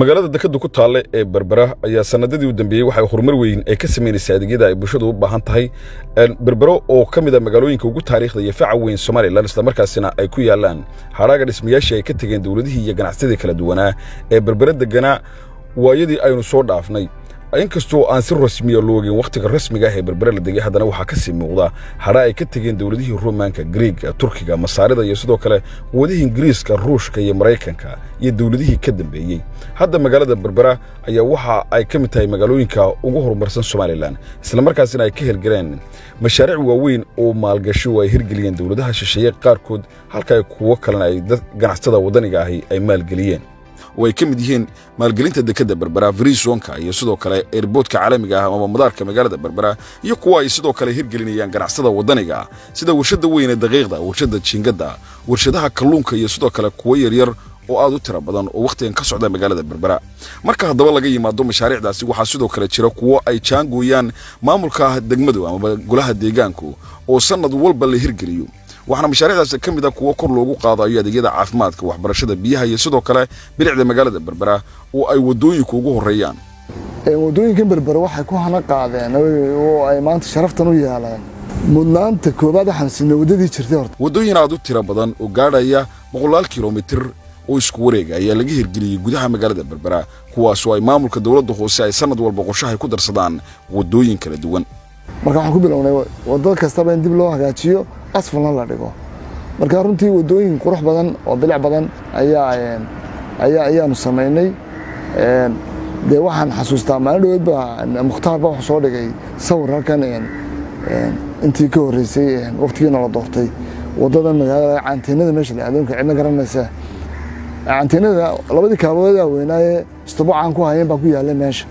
magaalada dekadu ku taalle ee berbera ayaa sanadadii u dambeeyey waxay horumar weyn ay ka samaynaysaa adeegyada ay bulshadu u baahan tahay. Berbero oo ka mid a magaalooyinka ugu taariikhda iyo faca weyn somalilan islamarkaasina ay ku yaalaan hadhaaga dhismayaashii ay ka tegeen dowladihii iyo ganacsadii kala duwanaa ee berbere deganaa waayadii aynu soo dhaafnay inkastoo aan si rasmiya loo ogin wakhtiga rasmiga ah ee berbere la degay haddana waxaa ka sii muuqda hadha ay ka tegeen dowladihii rumaanka griiga turkiga masaarida iyo sidoo kale quwadihii ingiriiska ruushka iyo maraykanka iyo dowladihii ka dambeeyey. Hadda magaalada berbera ayaa waxa ay ka mid tahay magaalooyinka ugu horumarsan somalilan islamarkaasina ay ka hirgaleen mashaariic waaweyn oo maalgashi oo ay hirgeliyeen dowladaha shisheeye qaarkood halka kuwo kalena ay dad ganacsada waddaniga ahi ay maalgeliyeen oo ay ka mid yihiin maalgelinta dekadda berbera verisonka iyo sidoo kale eerboodka caalamiga ah ama madaarka magaalada berbera iyo kuwa ay sidoo kale hirgelinayaan ganacsada waddaniga sida warshadda weyn ee daqiiqda warshadda jiingadda warshadaha kalluunka iyo sidoo kale kuwo yaryar oo aad u tira badan oo wakhtigan ka socda magaalada berbera marka haddaba laga yimaado mashaariicdaasi waxaa sidoo kale jira kuwo ay jaangooyaan maamulka degmadu amaba golaha deegaanku oo sannad walba la hirgeliyo waxaana mashaariicdaasi ka mid a kuwo kor loogu qaadayo adeegyada caafimaadka waxbarashada biyaha iyo sidoo kale bilicda magaalada berbera oo ay waddooyinku ugu horreeyaan. Waddooyinkan berbera waxay ku hana qaadeen oo ay maanta sharaftan u yeeleen mudnaanta koobaad waxaan siinay waddadii jirtay horta. Waddooyin aad u tiro badan oo gaadhaya boqolaal kilomitir oo isku wareega ayaa laga hirgeliyey gudaha magaalada berbera kuwaasoo ay maamulka dowladda hoose ay sannad walba qorshahay ku darsadaan waddooyin kala duwan. Marka waxaan ku bilownay waddo kastaba in dib loo hagaajiyo asfalna la dhigo. Marka runtii waddooyin qurux badan oo bilic badan ayaa ayaa ayaanu samaynay. Dee waxaan xasuustaa maalin dhaweed baa mukhtaar baa wuxuu soo dhigay sawir halkan intii ka horreysay waqtigiina la doortay. Waddada magaalada caantiinada meesha la adoonka cidna garanaysa. Caantiinada labadii kaabadood weynaaye istubucaan ku hayeen baa ku yaallay meesha.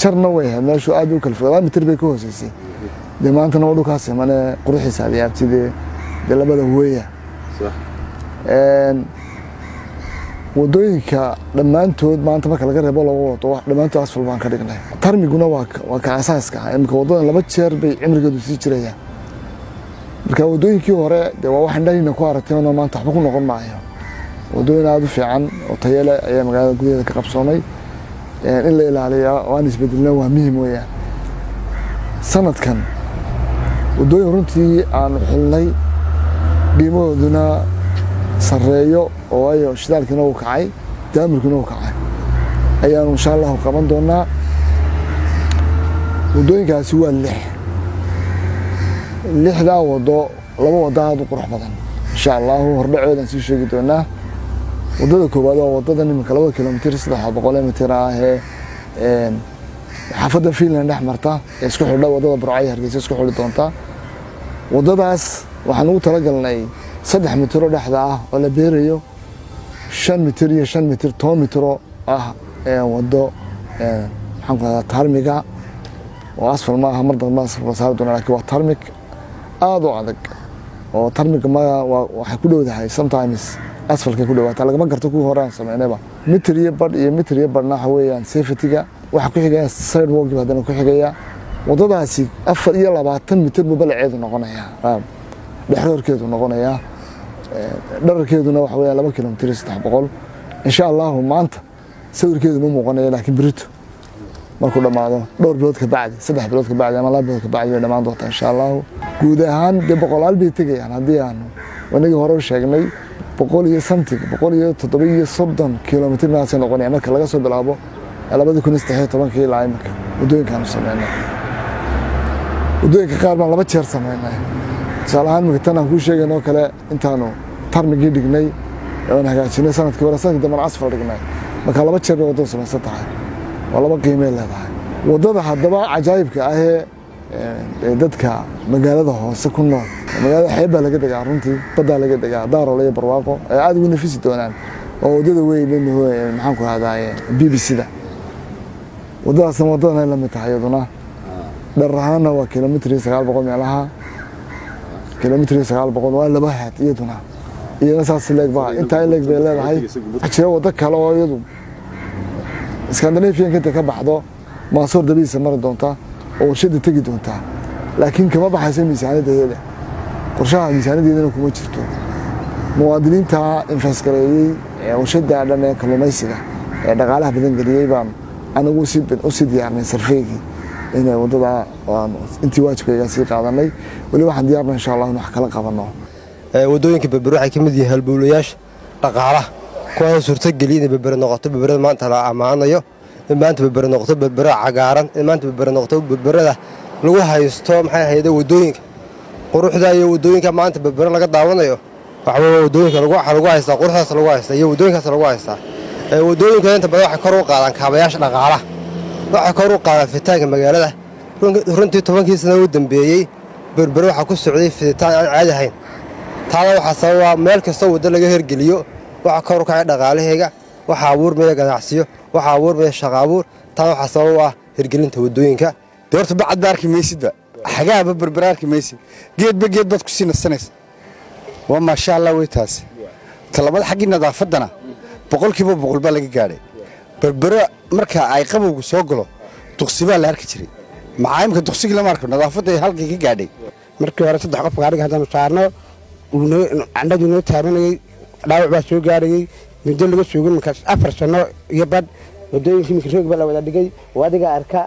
Jarna way ahayd meeshu aad u kala fog laba mitir bay ka hooseysay dee maantana waa dhulkaas imane quruxiisa adyaabtidee dee labada weeya waddooyinka dhammaantood maanta marka laga reebo laba wado dhammaantood asfal baan ka dhignay. Tarmiguna waa ka asaaska. Ah imika waddadan laba jeer bay cimrigeedu sii jirayaan. Marka waddooyinkii hore dee waa wax indhahina ku aragteenoo maanta waxba ku noqon maayo. Waddooyin aada u fiican oo tayale ayaa magaalada gudaheeda ka qabsoomay. In la ilaaliya oo aan isbedelna waa muhiim weeyaan. Sanadkan waddooyin runtii aanu xulnay qiimahooduna sarreeyo oo waayo shidaalkiina uu kacay daamirkiina uu kacay. Ayaanu insha allahu qaban doonaa waddooyinkaasi waa lix. Lixdaa waddo laba waddo aada u qurux badan. Insha allahu hordhacoodaan sii sheegi doonaa waddada koowaad waa waddadan iminka labada kilomitir saddex boqolee mitir ah xaafadda fiinland dhex marta. Ee isku xidha waddada burcaya hargeysa isku xidhi doonta waddadaas waxaan ugu talagalnay saddex mitiro dhexda ah oo la beerayo. Shan mitir iyo shan mitir toban mitiro ah waddo maxaan ku rahdaa tarmiga oo asfal ma aha mar dambe asfal saari doona laakiin waa tarmig aada u adag. Oo tarmiga ma waxay ku dhowdahay sometimes asfalkay ku dhawaataa lagama garto kuwii hore sameynayba. Mitir iyo badh iyo mitir iyo badhna waxa weeyaan safetyga. Waxaa ku xigaya sidewalk haddana ku xigaya waddadaasi afar iyo labaatan mitir buu balaceedu noqonayaa. Dhexroorkeedu noqonayaa. Dhararkeeduna waxa weeyaan laba kilomitir iyo saddex boqol. Insha allahu maanta sawirkeedu ma muuqanaya laakiin berito markuu dhammaado dhowr bilood ka bacdi saddex bilood ka bacdi ama laba bilood ka bacdi way dhammaan doontaa insha allahu guud ahaan dee boqolaal bay tegayaan haddii aanu wanagii hore sheegnay boqol iyo samtig boqol iyo toddoba iyo soddon kilomitr meelaasay noqonaya. Marka laga soo bilaabo labadii kun iyo saddex iyo tobankii ilaa iminka waddooyinkaanu sameynay waddooyinka qaar baan laba jeer sameynay. Tusaale ahaan imika tan aan kuu sheegayn oo kale intaanu tarmigii dhignay oon hagaajinay sannadkii hore sannadkii dambana asfal dhignay. Marka laba jeer bay waddadu samaysan tahay. Waa laba qiimay leedahay. Waddada haddaba cajaayibka ahee dadka magaalada hoose ku nool magaalada xeeb baa laga degaa runtii baddaa laga degaa daarole iyo barwaaqo ay aada ugu nafisi doonaan. Oo waddada weyn maxaan ku rahdaa b b c da waddadaasna waddadan ay la mid tahay iyaduna dhar ahaanna waa kilomitr iyo sagaal boqol meelaha kilomitr iyo sagaal boqol waa laba haad iyaduna. Iyana saas leegba intaa leeg bay leedahay. Jira waddo kale oo iyadu scandinavianka inta ka baxdo maasoor dabiisa mari doonta oo warshada tegi doontaa. Laakiin kama baxayso miisaanadeeda qorshaha miisaanadeedana kuma jirto. Muwaadiniinta infasgareeyey warshada dhan ee kalluumaysiga ee dhaqaalaha badan geliyey baan anigu u sii diyaarnay sarfeygii inay waddada intii waajibkayga sii qaadanay weli waxaan diyaarna insha allah in wax kala qabano waddooyinka berbere waxay ka mid yihiin halbowlayaasha dhaqaalaha kuwaasoo suurtageliya inay berbere noqoto berberada maanta la ammaanayo in maanta berbere noqoto berbere cagaaran in maanta berbere noqoto berberada lagu haysto maxay ahayde waddooyinka quruxda iyo waddooyinka maanta berbere laga daawanayo waxaweye waddooyinka lagu haystaa quruxdaas lagu haystaa iyo wadooyinkaas lagu haystaa waddooyinka inta badan waxay kor u qaadaan kaabayaasha dhaqaalaha waxay kor u qaadaan fitaanka magaalada. Runtii tobankii sana u dambeeyey berbere waxaa ku socday fiditaan aan caadi ahayn. Taana waxaa sababaa meel kastoo waddo laga hergeliyo waxaa kor u kacay dhaqaalaheega waxaa abuurmaya ganacsiyo waxaa abuurmaya shaqa abuur taana waxaa sabab u ah hergelinta waddooyinka de horta bacad ba arki maysidba xagaaba berbere arki maysid. Geedba geed baad ku sii nasanaysa. Waa maasha allah wey taasi. Talabada xaggii nadaafaddana boqolkiiba boqol baa laga gaadhay berbere marka ay qabowgu soo galo duqsi baa la arki jiray. Maxaa imika duqsigii lama arko nadaafadda halkii ka gaadhay. Markii hore saddex qof gaariga haddaanu saarno candhadu noo taabanayey dhaawac baa soo gaarayey muddo laga soogin markaas afar sanno iyo badh wadooyinkii mikroog baa la wada dhigay oo adiga arka.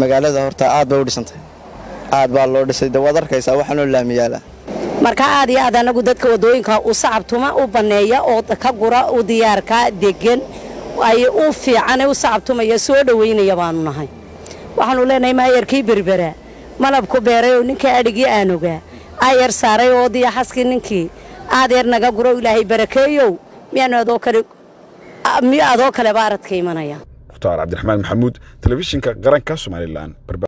Magaalada horta aad bay u dhisantay. Aad baa loo dhisay de waad arkaysaa waxaanoo laamiyaala marka aad iyo aad anagu dadka waddooyinka u sacabtuma u banneeya oo ka gura u diyaarka degan ay u fiicane u sacabtumaya soo dhowaynaya baanu nahay. Waxaanu leenahay maayarkii berbera malabku beeray oo ninkii adhigii aan ogaa. Aayar saaray oo diyaxaskii ninkii. Aadeer naga guro ilaahay barakeeyow. Miyaanu adoo kale miyo adoo kaleba aradka imanaya. Mukhtaar cabdiraxmaan maxamuud telefishinka qaranka somalilan